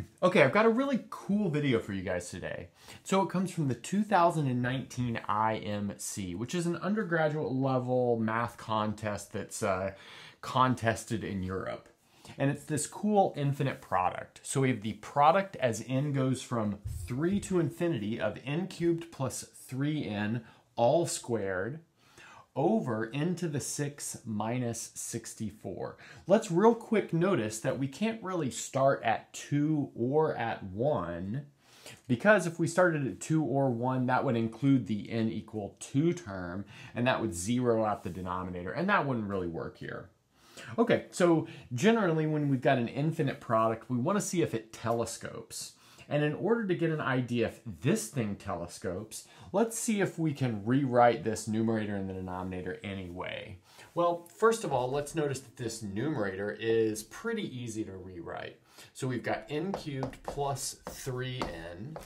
okay, I've got a really cool video for you guys today. So it comes from the 2019 IMC, which is an undergraduate level math contest that's uh, contested in Europe. And it's this cool infinite product. So we have the product as n goes from 3 to infinity of n cubed plus 3n all squared over into the 6 minus 64. Let's real quick notice that we can't really start at 2 or at 1 because if we started at 2 or 1, that would include the n equal 2 term, and that would zero out the denominator, and that wouldn't really work here. Okay, so generally when we've got an infinite product, we want to see if it telescopes. And in order to get an idea if this thing telescopes, let's see if we can rewrite this numerator and the denominator anyway. Well, first of all, let's notice that this numerator is pretty easy to rewrite. So we've got n cubed plus 3n.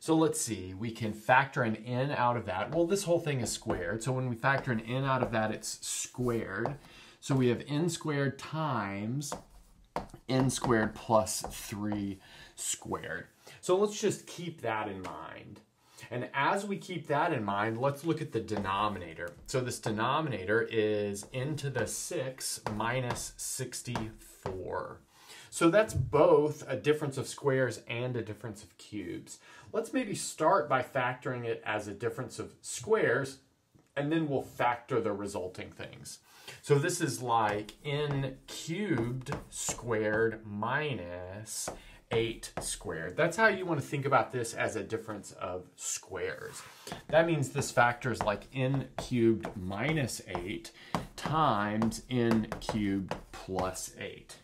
So let's see, we can factor an n out of that. Well, this whole thing is squared. So when we factor an n out of that, it's squared. So we have n squared times n squared plus 3 squared. So let's just keep that in mind. And as we keep that in mind, let's look at the denominator. So this denominator is n to the 6 minus 64. So that's both a difference of squares and a difference of cubes. Let's maybe start by factoring it as a difference of squares, and then we'll factor the resulting things. So this is like n cubed squared minus 8 squared. That's how you want to think about this as a difference of squares. That means this factor is like n cubed minus 8 times n cubed plus 8.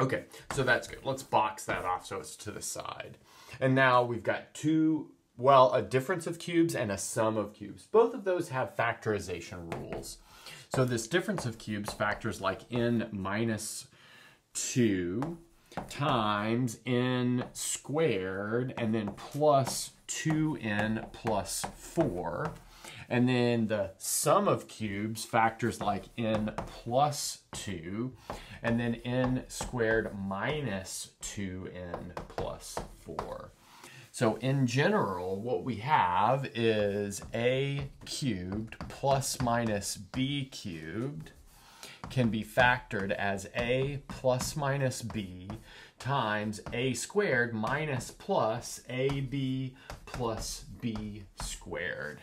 Okay, so that's good. Let's box that off so it's to the side. And now we've got two, well, a difference of cubes and a sum of cubes. Both of those have factorization rules. So this difference of cubes factors like n minus 2 times n squared and then plus 2n plus 4. And then the sum of cubes factors like n plus 2 and then n squared minus 2n plus 4. So in general, what we have is a cubed plus minus b cubed can be factored as a plus minus b times a squared minus plus ab plus b squared.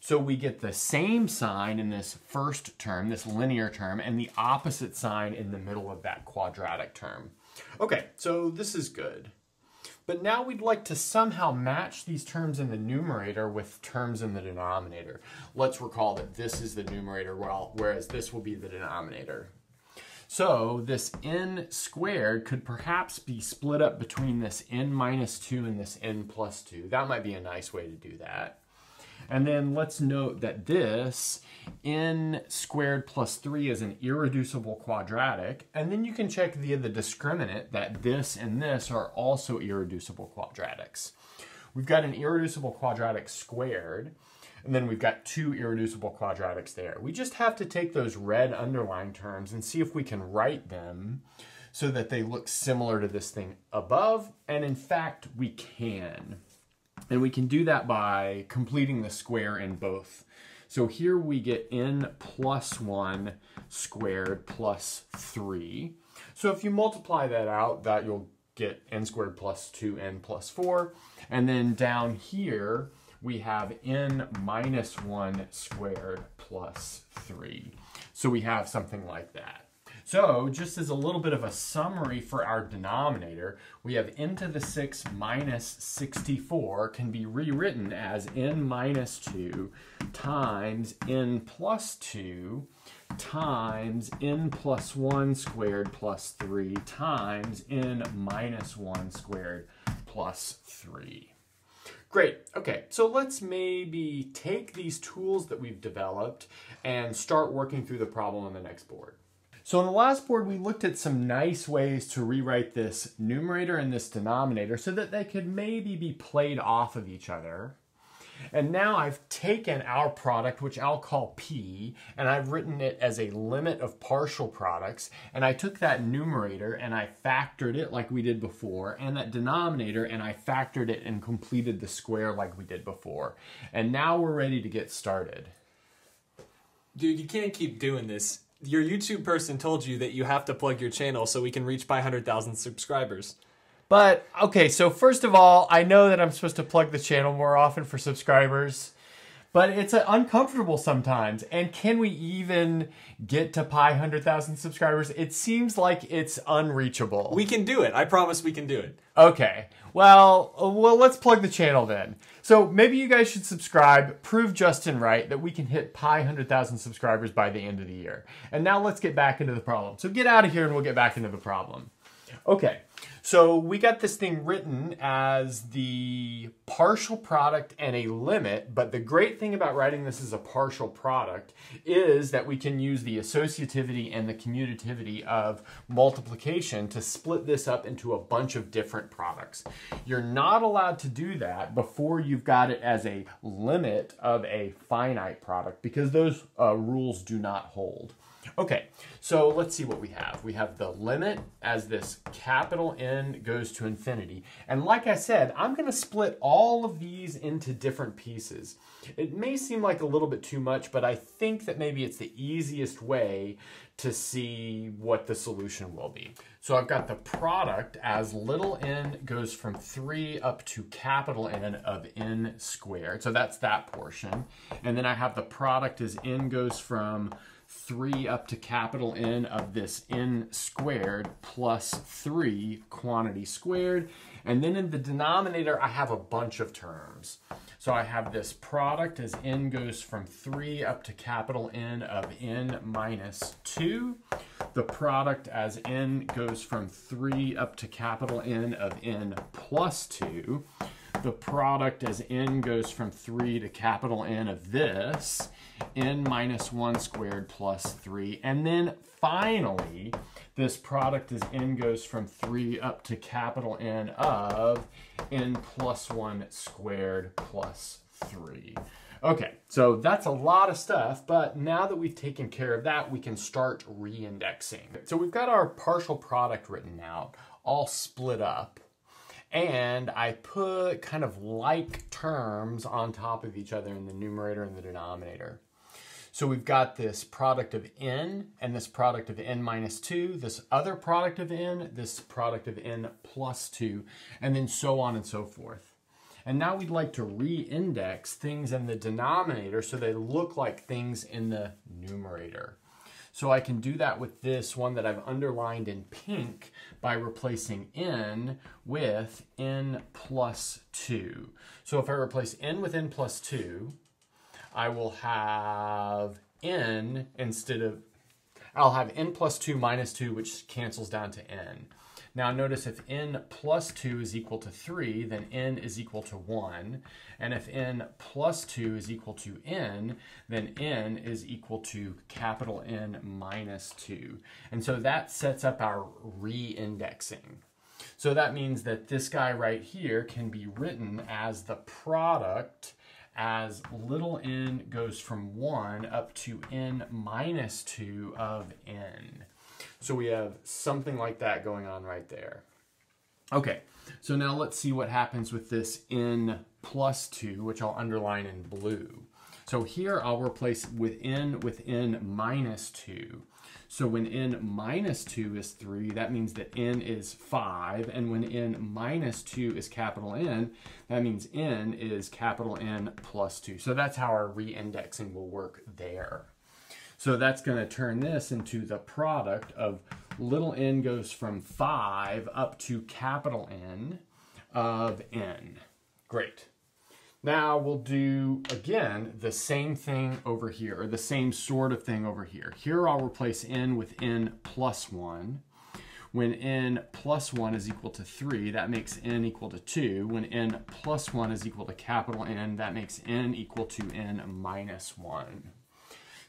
So we get the same sign in this first term, this linear term, and the opposite sign in the middle of that quadratic term. Okay, so this is good. But now we'd like to somehow match these terms in the numerator with terms in the denominator. Let's recall that this is the numerator, whereas this will be the denominator. So this n squared could perhaps be split up between this n minus 2 and this n plus 2. That might be a nice way to do that. And then let's note that this n squared plus 3 is an irreducible quadratic. And then you can check via the discriminant that this and this are also irreducible quadratics. We've got an irreducible quadratic squared, and then we've got two irreducible quadratics there. We just have to take those red underlined terms and see if we can write them so that they look similar to this thing above, and in fact, we can. And we can do that by completing the square in both. So here we get n plus 1 squared plus 3. So if you multiply that out, that you'll get n squared plus 2n plus 4. And then down here, we have n minus 1 squared plus 3. So we have something like that. So just as a little bit of a summary for our denominator, we have n to the 6 minus 64 can be rewritten as n minus 2 times n plus 2 times n plus 1 squared plus 3 times n minus 1 squared plus 3. Great. Okay, so let's maybe take these tools that we've developed and start working through the problem on the next board. So on the last board, we looked at some nice ways to rewrite this numerator and this denominator so that they could maybe be played off of each other. And now I've taken our product, which I'll call P, and I've written it as a limit of partial products. And I took that numerator and I factored it like we did before, and that denominator, and I factored it and completed the square like we did before. And now we're ready to get started. Dude, you can't keep doing this. Your YouTube person told you that you have to plug your channel so we can reach 500,000 subscribers. But okay, so first of all, I know that I'm supposed to plug the channel more often for subscribers, but it's uh, uncomfortable sometimes. And can we even get to pi 100,000 subscribers? It seems like it's unreachable. We can do it. I promise we can do it. Okay. Well, uh, well, let's plug the channel then. So maybe you guys should subscribe, prove Justin right that we can hit pi 100,000 subscribers by the end of the year. And now let's get back into the problem. So get out of here and we'll get back into the problem. Okay. So we got this thing written as the partial product and a limit, but the great thing about writing this as a partial product is that we can use the associativity and the commutativity of multiplication to split this up into a bunch of different products. You're not allowed to do that before you've got it as a limit of a finite product because those uh, rules do not hold. Okay, so let's see what we have. We have the limit as this capital N goes to infinity. And like I said, I'm going to split all of these into different pieces. It may seem like a little bit too much, but I think that maybe it's the easiest way to see what the solution will be. So I've got the product as little n goes from 3 up to capital N of n squared. So that's that portion. And then I have the product as n goes from 3 up to capital N of this n squared plus 3 quantity squared. And then in the denominator, I have a bunch of terms. So I have this product as n goes from 3 up to capital N of n minus 2. The product as n goes from 3 up to capital N of n plus 2 the product as n goes from 3 to capital N of this, n minus 1 squared plus 3. And then finally, this product as n goes from 3 up to capital N of n plus 1 squared plus 3. Okay, so that's a lot of stuff, but now that we've taken care of that, we can start reindexing. So we've got our partial product written out, all split up and I put kind of like terms on top of each other in the numerator and the denominator. So we've got this product of n and this product of n minus 2, this other product of n, this product of n plus 2, and then so on and so forth. And now we'd like to re-index things in the denominator so they look like things in the numerator. So I can do that with this one that I've underlined in pink by replacing n with n plus 2. So if I replace n with n plus 2, I will have n instead of, I'll have n plus 2 minus 2, which cancels down to n. Now notice if n plus 2 is equal to 3, then n is equal to 1. And if n plus 2 is equal to n, then n is equal to capital N minus 2. And so that sets up our re-indexing. So that means that this guy right here can be written as the product as little n goes from 1 up to n minus 2 of n. So we have something like that going on right there. Okay, so now let's see what happens with this n plus 2, which I'll underline in blue. So here I'll replace within n with n minus 2. So when n minus 2 is 3, that means that n is 5. And when n minus 2 is capital N, that means n is capital N plus 2. So that's how our reindexing will work there. So that's going to turn this into the product of little n goes from 5 up to capital N of n. Great. Now we'll do, again, the same thing over here, or the same sort of thing over here. Here I'll replace n with n plus 1. When n plus 1 is equal to 3, that makes n equal to 2. When n plus 1 is equal to capital N, that makes n equal to n minus 1.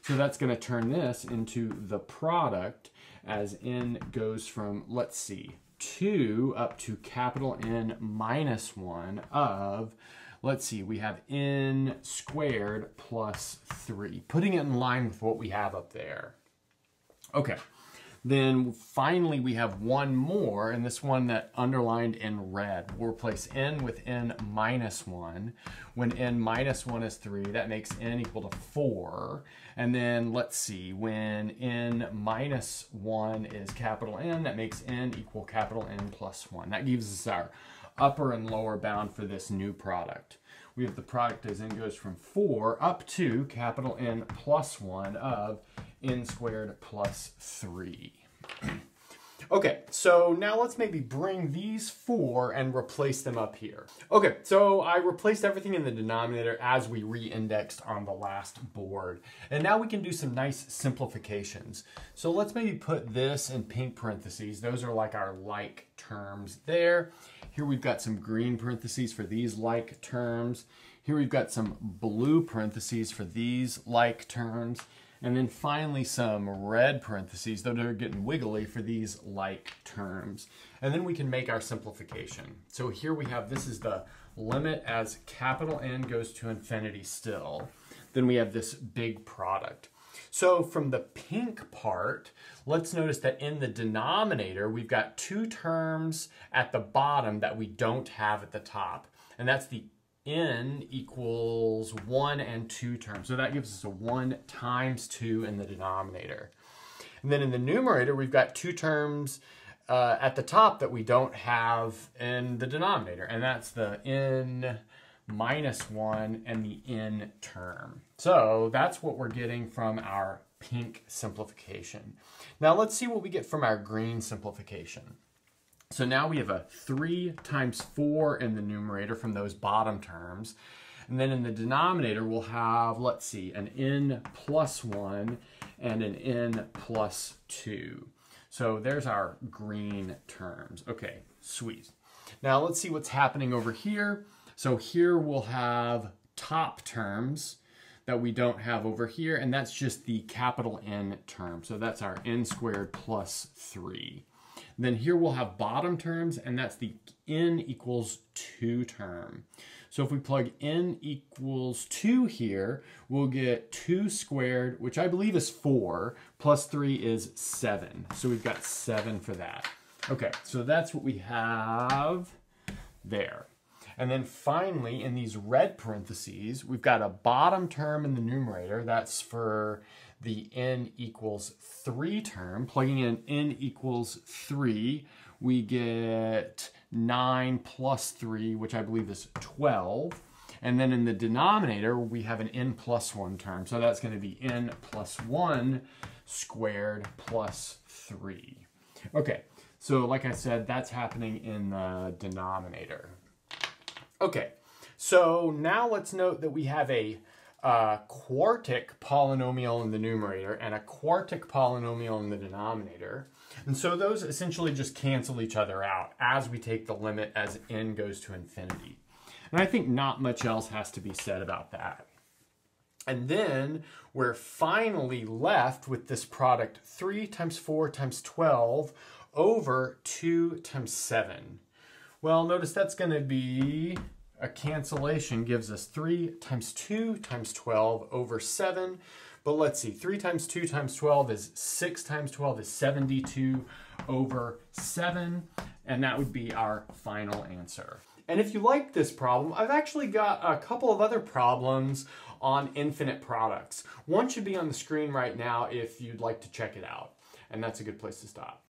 So that's going to turn this into the product as n goes from, let's see, 2 up to capital N minus 1 of let's see, we have n squared plus 3, putting it in line with what we have up there. Okay, then finally we have one more, and this one that underlined in red. We'll replace n with n minus 1. When n minus 1 is 3, that makes n equal to 4. And then let's see, when n minus 1 is capital N, that makes n equal capital N plus 1. That gives us our upper and lower bound for this new product. We have the product as n goes from 4 up to capital N plus 1 of n squared plus 3. Okay, so now let's maybe bring these four and replace them up here. Okay, so I replaced everything in the denominator as we re-indexed on the last board. And now we can do some nice simplifications. So let's maybe put this in pink parentheses. Those are like our like terms there. Here we've got some green parentheses for these like terms. Here we've got some blue parentheses for these like terms. And then finally some red parentheses that are getting wiggly for these like terms. And then we can make our simplification. So here we have, this is the limit as capital N goes to infinity still. Then we have this big product. So from the pink part, let's notice that in the denominator, we've got two terms at the bottom that we don't have at the top. And that's the n equals 1 and 2 terms. So that gives us a 1 times 2 in the denominator. And then in the numerator, we've got two terms uh, at the top that we don't have in the denominator, and that's the n minus 1 and the n term. So that's what we're getting from our pink simplification. Now let's see what we get from our green simplification. So now we have a 3 times 4 in the numerator from those bottom terms. And then in the denominator, we'll have, let's see, an n plus 1 and an n plus 2. So there's our green terms. Okay, sweet. Now let's see what's happening over here. So here we'll have top terms that we don't have over here, and that's just the capital N term. So that's our n squared plus 3. Then here we'll have bottom terms, and that's the n equals 2 term. So if we plug n equals 2 here, we'll get 2 squared, which I believe is 4, plus 3 is 7. So we've got 7 for that. Okay, so that's what we have there. And then finally, in these red parentheses, we've got a bottom term in the numerator. That's for the n equals 3 term. Plugging in n equals 3, we get 9 plus 3, which I believe is 12. And then in the denominator, we have an n plus 1 term. So that's going to be n plus 1 squared plus 3. Okay, so like I said, that's happening in the denominator. Okay, so now let's note that we have a a quartic polynomial in the numerator and a quartic polynomial in the denominator. And so those essentially just cancel each other out as we take the limit as n goes to infinity. And I think not much else has to be said about that. And then we're finally left with this product 3 times 4 times 12 over 2 times 7. Well, notice that's going to be a cancellation gives us 3 times 2 times 12 over 7. But let's see, 3 times 2 times 12 is 6 times 12 is 72 over 7. And that would be our final answer. And if you like this problem, I've actually got a couple of other problems on infinite products. One should be on the screen right now if you'd like to check it out. And that's a good place to stop.